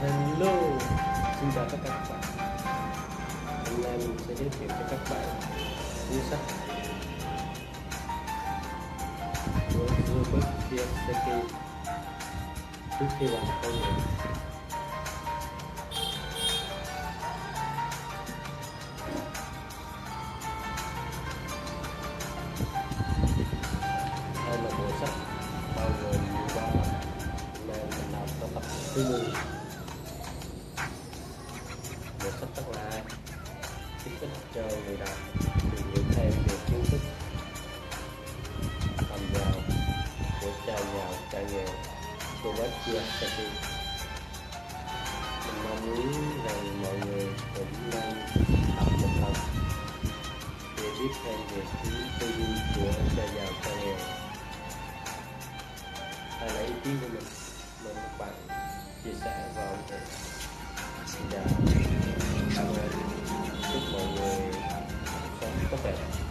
Hello, xin chào tất cả các bạn. Hôm nay mình sẽ giới thiệu cho các bạn cuốn sách của Robert Kiyosaki. Trước khi làm con người Đây là bộ sách bao gồm nhiều ba tập Hôm nay mình làm tới tập thứ 10 giúp ích cho người đọc tìm hiểu thêm về kiến thức. Tầm giàu của cha giàu cha nghèo. Robert Kiyosaki mình mong muốn rằng mọi người cũng nên học một lần để biết thêm về kiến tư duy của cha giàu, cha nghèo. Hay là ý kiến của mình, mời các bạn chia sẻ và ủng hộ xin chào. Chúc mọi người